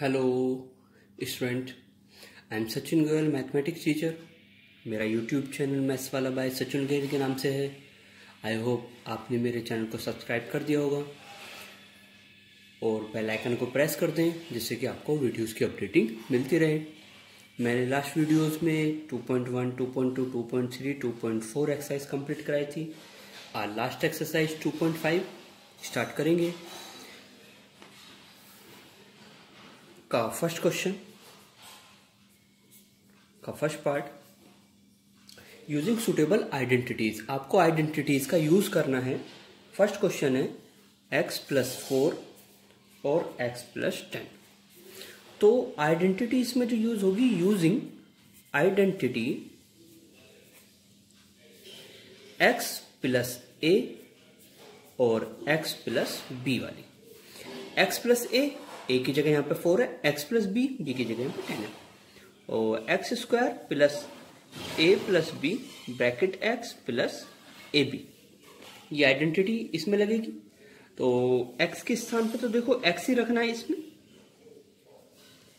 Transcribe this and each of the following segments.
Hello student I am Sachin Goyal mathematics teacher मेरा YouTube channel maths वाला by Sachin Goyal के नाम से है। आई होप आपने मेरे चैनल को सब्सक्राइब कर दिया होगा। और बेल आइकन को प्रेस कर दें जिससे कि आपको वीडियोस की अपडेटिंग मिलती रहे। मैंने लास्ट वीडियोस में 2.1, 2.2, 2.3, 2.4 एक्सरसाइज कंप्लीट कराई थी। आज लास्ट एक्सरसाइज 2.5 स्टार्ट करेंगे। का फ़र्स्ट क्वेश्चन का first part using suitable identities आपको आइडेंटिटीज का यूज़ करना है। फ़र्स्ट क्वेश्चन है एक्स प्लस फोर और एक्स प्लस टेन तो आइडेंटिटी इसमें जो यूज़ होगी using identity X plus A और एक्स प्लस बी वाली. एक्स प्लस ए ए की जगह यहाँ पे फोर है एक्स प्लस बी बी की जगह यहाँ पे टेन है। और X square plus A plus B bracket X plus A B ये आइडेंटिटी इसमें लगेगी। तो एक्स के स्थान पे तो देखो एक्स ही रखना है इसमें।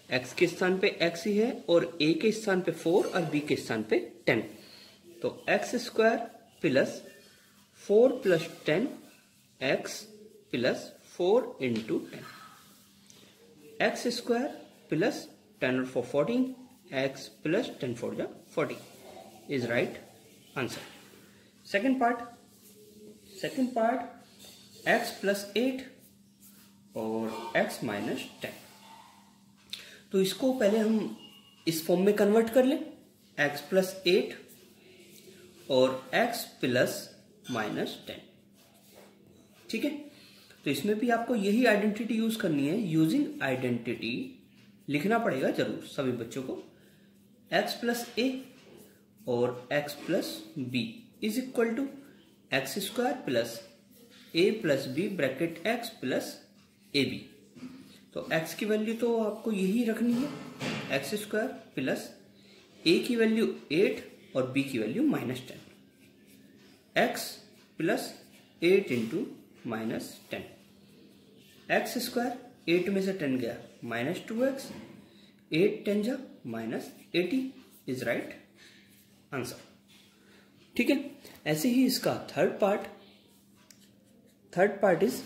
एक्स के स्थान पे एक्स ही है और ए के स्थान पे फोर और बी के स्थान पे टेन तो X square plus four plus ten X plus four into ten X square plus ten four fourteen X plus ten four जा fourteen is right answer second part second part X plus eight और x minus ten तो इसको पहले हम इस form में convert कर लें। एक्स प्लस एट और एक्स प्लस माइनस टेन ठीक है? तो इसमें भी आपको यही आइडेंटिटी यूज़ करनी है यूजिंग आइडेंटिटी लिखना पड़ेगा ज़रूर सभी बच्चों को। एक्स प्लस ए और X plus B is equal to X square plus A plus B bracket X plus A B तो एक्स की वैल्यू तो आपको यही रखनी है एक्स स्क्वायर प्लस ए की वैल्यू एट और बी की value minus ten X plus eight into minus ten X square eight में से टेन गया. Minus two X eight ten जा minus eighty is right answer ठीक है? ऐसे ही इसका third part third part is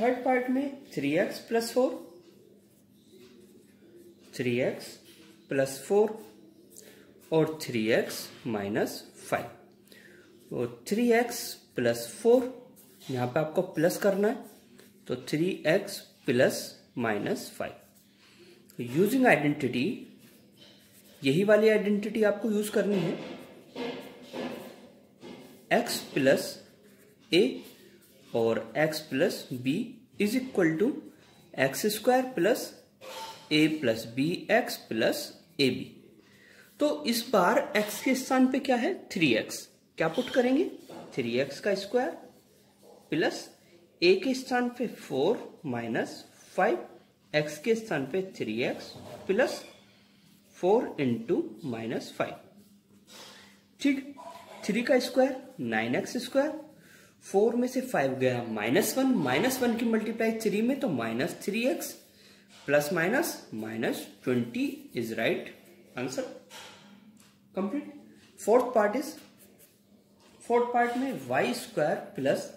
third part में three X plus four three X plus four और थ्री एक्स माइनस फाइव और थ्री एक्स प्लस फोर यहाँ पे आपको प्लस करना है तो three X plus minus five. Using identity यही वाली आइडेंटिटी आपको यूज़ करनी है। एक्स प्लस ए और X plus B is equal to X square plus A plus B X plus A B तो इस बार एक्स के स्थान पे क्या है? Three X. क्या पुट करेंगे? थ्री एक्स का स्क्वायर प्लस ए के स्थान पे फोर माइनस फाइव, एक्स के स्थान पे three X plus four into minus five. ठीक, थ्री का square, nine X square, four में से फाइव गया माइनस वन माइनस वन की मल्टीप्लाई थ्री में तो minus three X plus minus minus twenty is right answer. Complete. Fourth part is, fourth part में Y square plus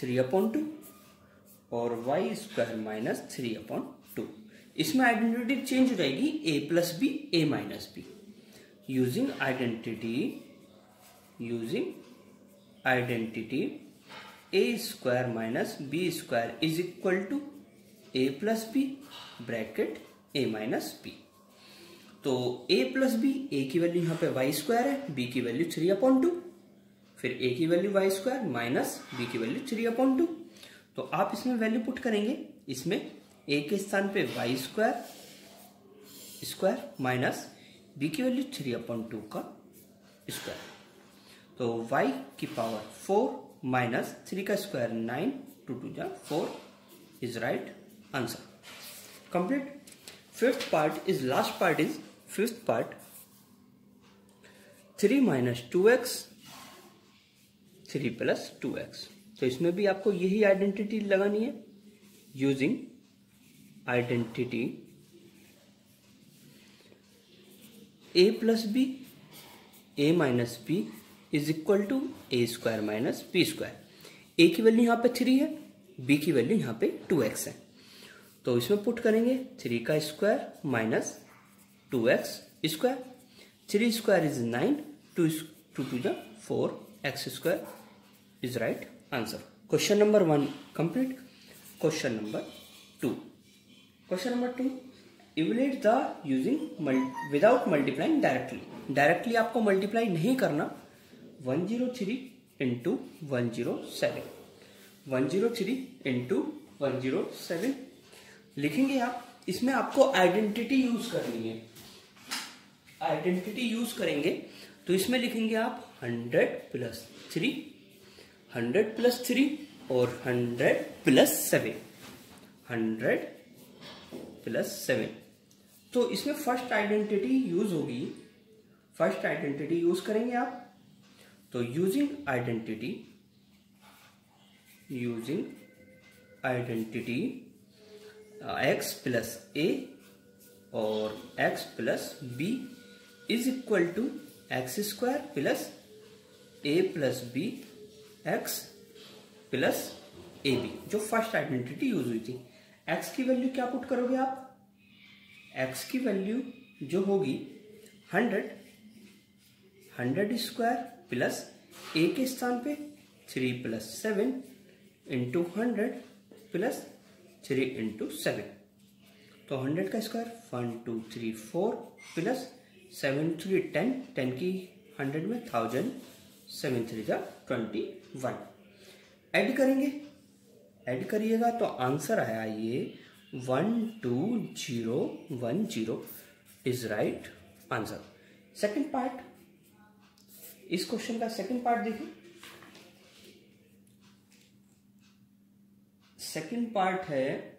three upon two और Y square minus three upon two इसमें identity change हो जाएगी A plus B A minus B using identity using identity A square minus B square is equal to A plus B bracket A minus B तो ए plus B ए की value यहाँ पे Y square है B की value three upon two फिर ए की value Y square minus B की value three upon two तो आप इसमें वैल्यू पुट करेंगे। इसमें ए के स्थान पे Y square square minus B की वैल्यू थ्री अपॉन टू का स्क्वायर तो वाई की पावर फोर माइनस थ्री का स्क्वायर नाइन टू टू जा four is right answer complete fifth part is last part is fifth part three minus two X three plus two X. तो इसमें भी आपको यही identity लगानी है। Using identity A plus B, A minus B is equal to A square minus B square. A की value यहाँ पे थ्री है, बी की वैल्यू यहाँ पे टू एक्स है। तो इसमें पुट करेंगे थ्री का square minus two X square. Three square is nine, two two two the four X square. Is right answer question number one complete question number two question number two evaluate the using without multiplying directly directly आपको multiply नहीं करना। One zero three into one zero seven one zero three into one zero seven लिखेंगे आप, इसमें आपको identity use करनी है। Identity use करेंगे तो इसमें लिखेंगे आप hundred plus three hundred plus three और hundred plus seven. Hundred plus seven. तो इसमें फ़र्स्ट आइडेंटिटी यूज़ होगी। फ़र्स्ट आइडेंटिटी यूज़ करेंगे आप। तो using identity using identity X plus A और X plus B is equal to X square plus A plus B X plus A B जो first identity use हुई थी। X की value क्या put करोगे आप? एक्स की वैल्यू जो होगी hundred hundred square plus A के स्थान पे three plus seven into hundred plus three into seven तो हंड्रेड का square one two three four plus seven three ten ten की हंड्रेड में थाउज़ेंड सेवन थ्री जा ट्वेंटी वन ऐड करेंगे। Add करिएगा तो आंसर आया ये। One two zero one zero is right answer second part इस क्वेश्चन का सेकंड पार्ट देखिए सेकंड पार्ट है।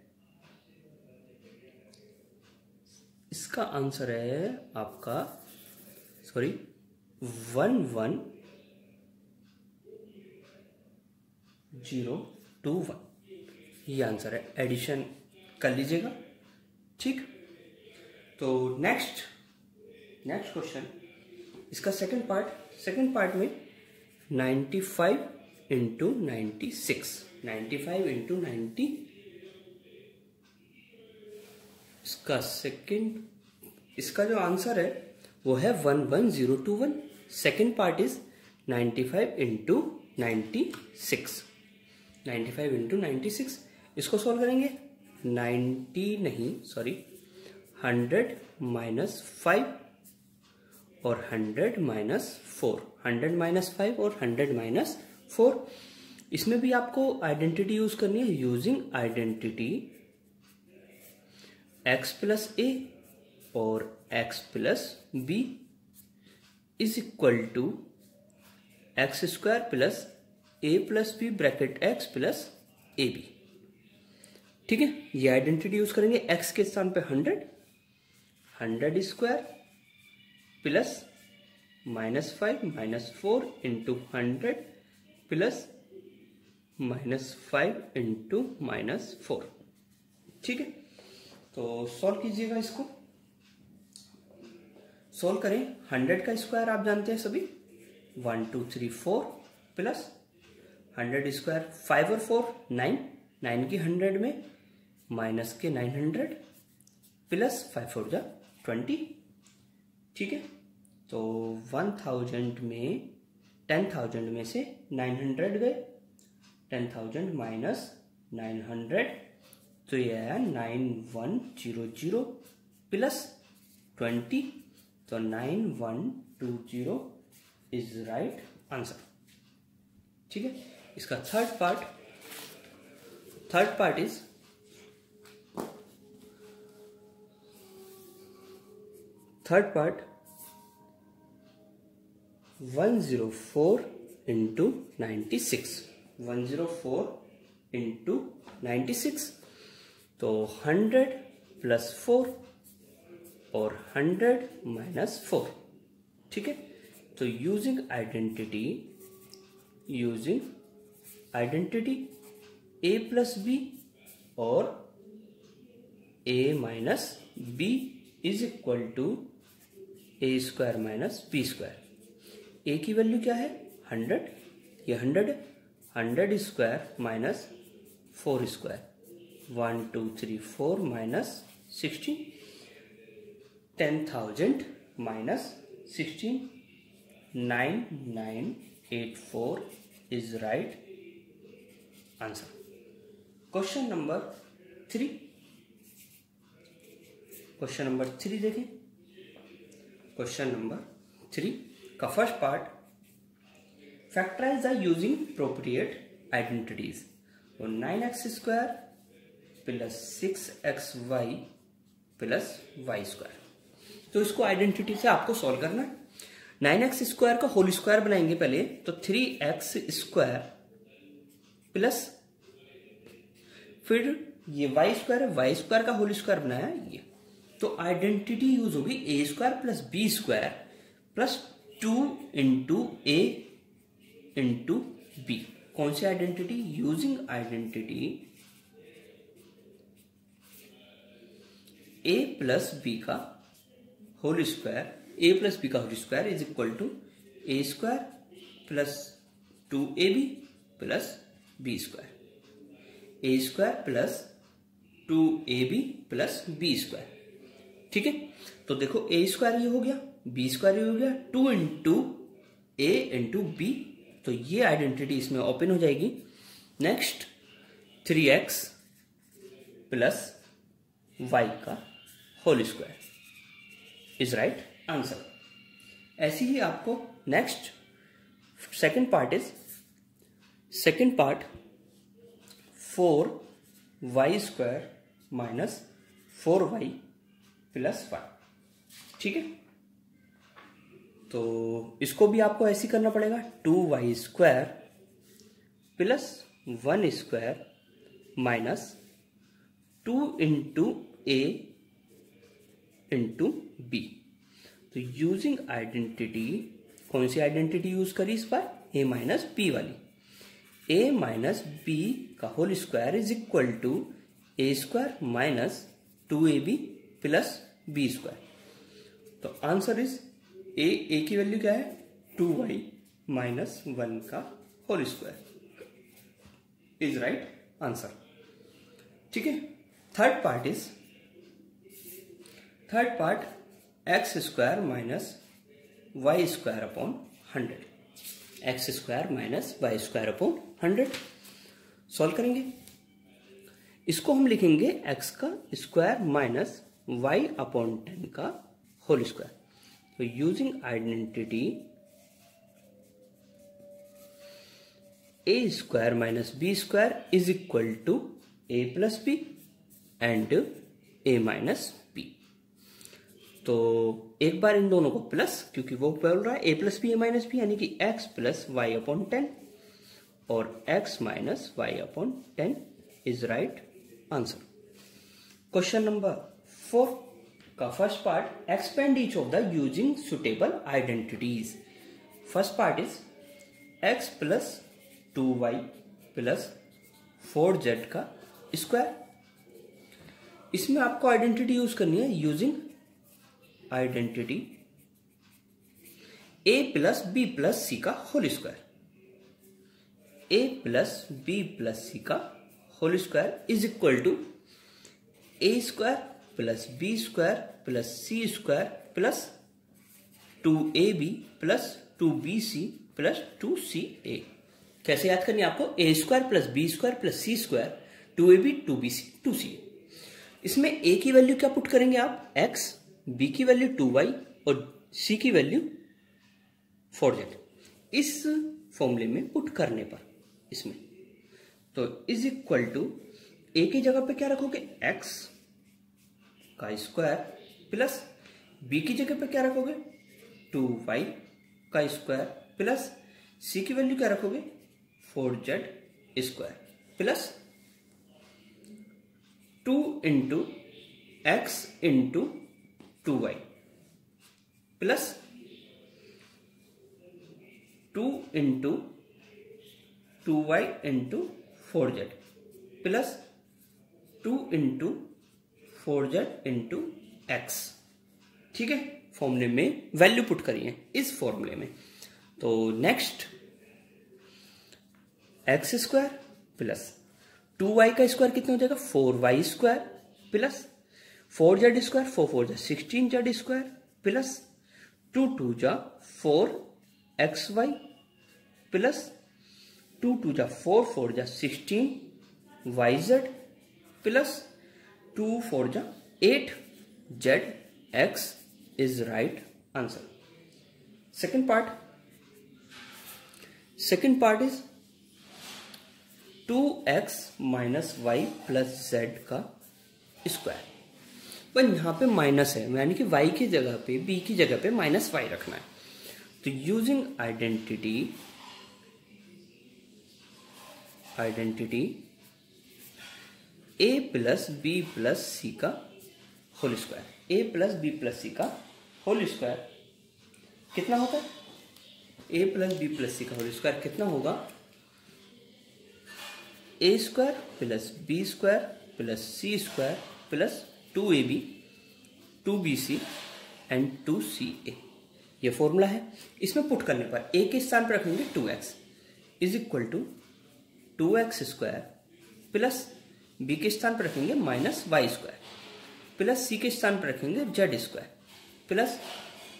इसका आंसर है आपका sorry one one zero two one. ये आंसर है, एडिशन कर लीजिएगा। ठीक? तो नेक्स्ट नेक्स्ट क्वेश्चन इसका सेकंड पार्ट सेकंड पार्ट में ninety five into ninety six ninety five into ninety इसका सेकंड इसका जो आंसर है, वो है one one zero two one second part is ninety five into ninety six ninety five into ninety six. इसको solve करेंगे। Ninety नहीं sorry hundred minus five और hundred minus four. Hundred minus five और hundred minus four. इसमें भी आपको identity use करनी है। Using identity X plus A और X plus B is equal to X square plus A plus B bracket X plus A B ठीक है? ये आइडेंटिटी यूज़ करेंगे एक्स के स्थान पे hundred hundred square plus minus five minus four into hundred plus minus five into minus four ठीक है? तो सॉल्व कीजिएगा इसको। सॉल्व करें। हंड्रेड का स्क्वायर आप जानते हैं सभी। One two three four plus hundred square, five और फोर, नाइन। नाइन की हंड्रेड में माइनस के nine hundred plus five four जा ट्वेंटी। ठीक है? तो वन थाउज़ेंड में, टेन थाउज़ेंड में से नाइन हंड्रेड गए। Ten thousand minus nine hundred तो ये आया nine one zero zero plus twenty. तो nine one two zero is right answer. ठीक है? इसका third part third part is third part one zero four into ninety six one zero four into ninety six तो hundred plus four और hundred minus four ठीक है? तो using identity using identity A plus B और A minus B is equal to A square minus B square A की value क्या है? Hundred ये hundred hundred square minus four square one two three four minus sixteen ten thousand minus sixteen nine nine eight four is right answer question number three question number three देखें question number three का first part factorise the using appropriate identities तो nine X square plus six X Y plus Y square तो इसको identity से आपको solve करना है. Nine x square का होल स्क्वायर बनाएँगे पहले तो थ्री एक्स स्क्वायर प्लस, फिर ये वाई स्क्वायर है वाई स्क्वायर का होल स्क्वायर बनाया ये। तो आइडेंटिटी यूज़ होगी A square plus B square plus two into A into B कौन सी identity using identity A plus B का whole square A plus B का whole square is equal to A square plus two A B plus B square A square plus two A B plus B square ठीक है? तो देखो A square ये हो गया B square ये हो गया two into A into B तो ये आइडेंटिटी इसमें ओपन हो जाएगी। Next three X plus Y का whole square is right answer ऐसी ही आपको next second part is second part, four Y square minus four Y plus Y ठीक है? तो इसको भी आपको ऐसे करना पड़ेगा, two Y square plus one square minus two into A into B. तो यूजिंग आइडेंटिटी, कौन सी आइडेंटिटी यूज़ करी इस बार? ए माइनस बी वाली। ए माइनस बी का whole square is equal to A square minus two A B plus B square तो answer is A ए की वैल्यू क्या है? टू वाई माइनस वन का whole square is right answer ठीक है? Third part is third part X square minus Y square upon hundred X square minus Y square upon hundred solve करेंगे। इसको हम लिखेंगे एक्स का square minus Y upon ten का whole square तो using identity A square minus B square is equal to A plus B and A minus तो एक बार इन दोनों को प्लस क्योंकि वो बोल रहा है A plus B A minus B यानी कि X plus Y upon ten और X minus Y upon ten is right answer question number four का first part expand each of the using suitable identities first part is X plus two Y plus four Z का square इसमें आपको identity use करनी है using identity A plus B plus C का whole square A plus B plus C का whole square is equal to A square plus B square plus C square plus two A B plus two B C plus two C A कैसे याद करनी आपको? A square plus B square plus C square two A B two B C two C इसमें A की value क्या put करेंगे आप? X B की वैल्यू टू वाई और सी की वैल्यू फोर जेड इस फॉर्मूले में पुट करने पर, इसमें तो इज़ इक्वल टू ए की जगह पे क्या रखोगे? एक्स का स्क्वायर प्लस बी की जगह पे क्या रखोगे? टू वाई का स्क्वायर प्लस सी की वैल्यू क्या रखोगे? Four Z square plus two into X into two Y plus two into two Y into four Z plus two into four Z into X ठीक है? फॉर्मूले में वैल्यू पुट करिए इस फॉर्मूले में। तो next X square plus two Y का स्क्वायर कितना हो जाएगा? Four Y square plus four Z square, four four जा sixteen Z square plus two two जा four X Y plus two two जा फोर फोर जा sixteen Y Z plus two four जा eight Z X is right answer. Second part. Second part is two X minus Y plus Z का square. पर यहाँ पे minus है, यानी कि वाई की जगह पे बी की जगह पे माइनस वाई रखना है। तो using identity identity A plus B plus C का whole square A plus B plus C का होल स्क्वायर कितना होता है? A plus B plus C का होल स्क्वायर कितना होगा? A square plus B square plus C square plus two A B two B C and two C A ये formula है। इसमें पुट करने पर ए के स्थान पर रखेंगे two X is equal to two X square plus B के स्थान पर रखेंगे minus Y square plus C के स्थान पर रखेंगे Z square plus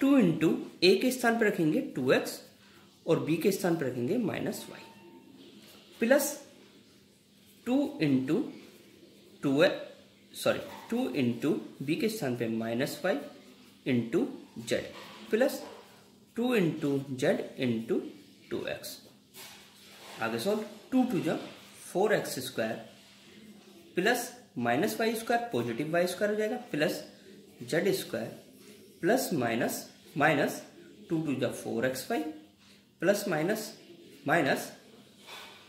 two into A के स्थान पर रखेंगे टू एक्स और बी के स्थान पर रखेंगे minus Y plus two into two sorry two into B के स्थान पे minus Y into Z plus two into Z into two X आगे सॉल्व टू टू जो four X square plus minus Y square positive Y square हो जाएगा plus Z square plus minus minus two two जा four X Y plus minus minus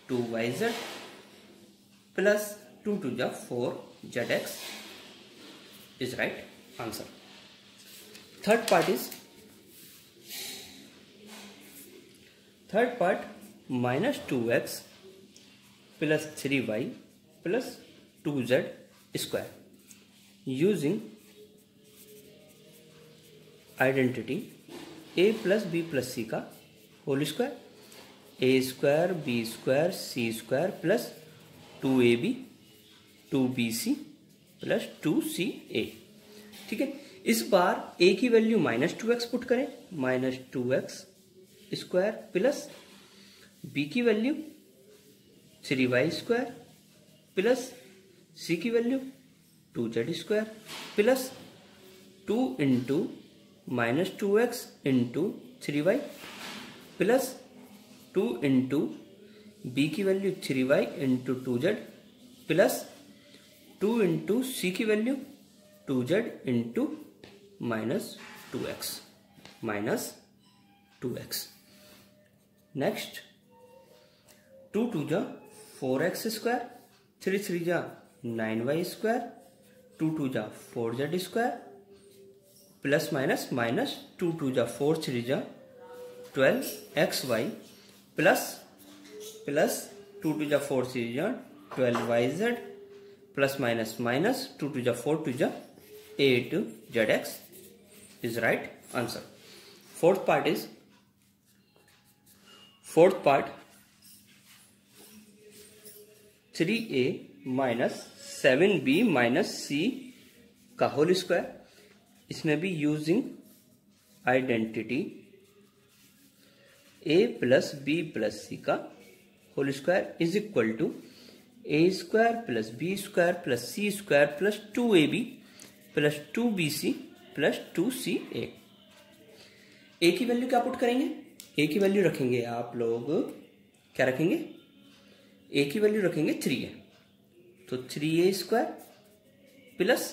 two Y Z plus two two जा four Z X is right answer third part is third part minus two X plus three Y plus two Z square using identity A plus B plus C का whole square A square B square C square plus two A B two B C plus two C A. ठीक है? इस बार ए की value minus two X put करें। Minus two X square plus B की value three Y square plus C की value two Z square plus two into minus two X into three Y plus two into B की value three Y into two Z plus two into C की value, two Z into minus two X, minus two X. Next, two two जा four X square, three three जा nine Y square, two two जा four Z square, plus minus minus two two जा four three जा twelve X Y, plus plus two two जा four three जा twelve Y Z minus minus two two जा four two जा eight Z X is right answer fourth part is fourth part three A minus seven B minus C का whole square इसमें भी using identity A plus B plus C का whole square is equal to A square plus B square plus C square plus two A B plus two B C plus two C A A की value क्या put करेंगे? A की value रखेंगे आप लोग, क्या रखेंगे? ए की वैल्यू रखेंगे थ्री ए तो three A square plus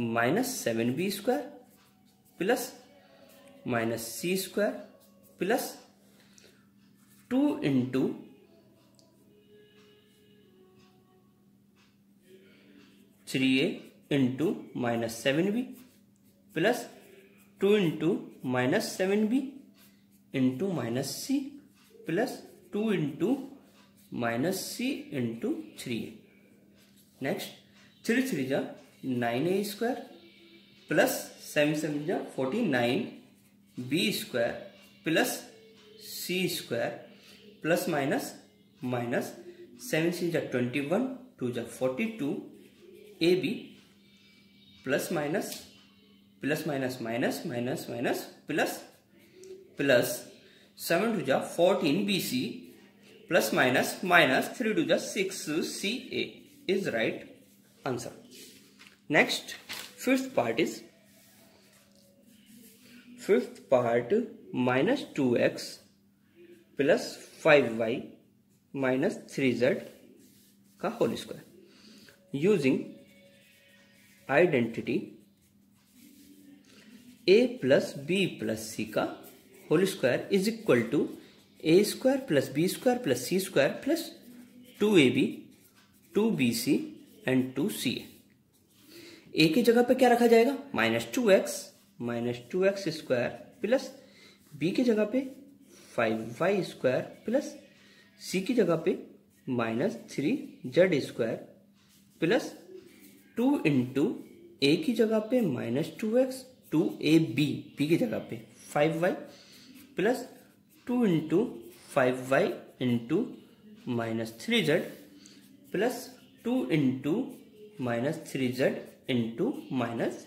minus seven B square plus minus C square plus two into three A into minus seven B plus two into minus seven B into minus C plus two into minus C into three A next three three जा nine A square plus seven seven जा forty nine B square plus C square plus minus minus seven C जा twenty one two जा forty two A B plus minus plus minus minus minus minus plus plus seven two जा fourteen B C plus minus minus three two जा six C A is right answer next fifth part is fifth part minus two X plus five Y minus three Z का whole square using identity A plus B plus C का whole square is equal to A square plus B square plus C square plus two A B two B C and two C A A की जगह पे क्या रखा जाएगा? Minus two X minus two X square plus B की जगह पे five Y square plus C की जगह पे minus three Z square plus two into A की जगह पे minus two X, two A B B की जगह पे, five Y plus two into five Y into minus three Z plus two into minus three Z into minus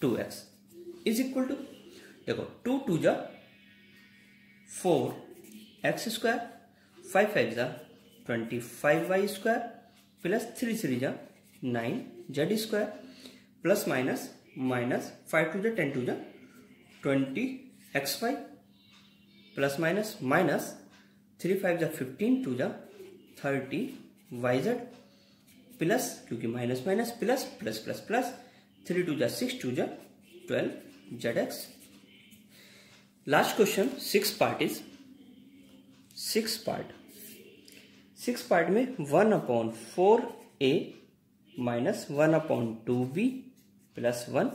two X is equal to, देखो, two two जा four X square, five five जा twenty five Y square, plus three three जा nine Z square plus minus minus five two जा ten two जा twenty X Y plus minus minus three five जा fifteen two जा thirty Y Z plus क्योंकि minus minus plus plus plus plus three two जा six two जा twelve Z X last question six part is six part six part में one upon four A minus one upon two B plus one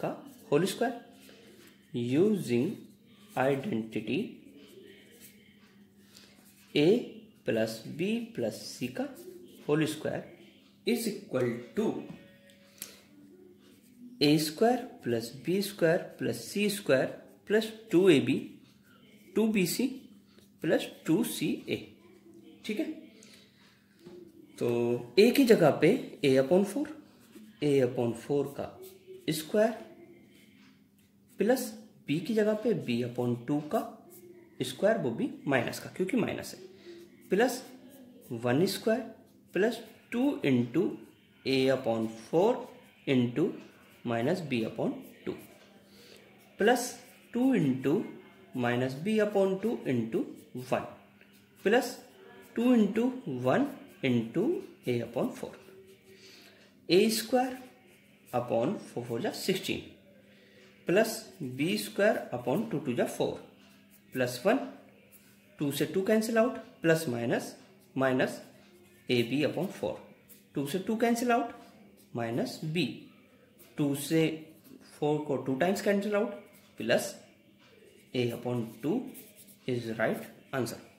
का whole square using identity A plus B plus C का whole square is equal to A square plus B square plus C square plus two A B two B C plus two C A ठीक है? तो ए की जगह पे A upon four A upon four का square plus B की जगह पे बी अपॉन टू का स्क्वायर वो भी माइनस का, क्योंकि माइनस है। Plus one square plus two into A upon four into minus B upon two plus two into minus B upon two into one plus two into one into A upon four A square upon four four जा sixteen plus B square upon two two जा four plus one two से two cancel out plus minus minus A B upon four two से two cancel out minus B two से four को two times cancel out plus A upon two is right answer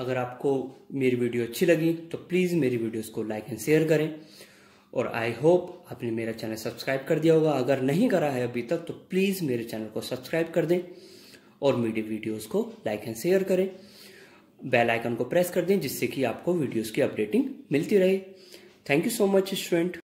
अगर आपको मेरी video अच्छी लगी तो प्लीज़ मेरी वीडियोस को लाइक एंड शेयर करें। और आई होप आपने मेरा चैनल सब्सक्राइब कर दिया होगा। अगर नहीं करा है अभी तक तो प्लीज़ मेरे चैनल को सब्सक्राइब कर दें और मेरी वीडियोस को लाइक एंड शेयर करें। बेल आइकन को प्रेस कर दें जिससे कि आपको वीडियोस की अपडेटिंग मिलती रहे। Thank you so much student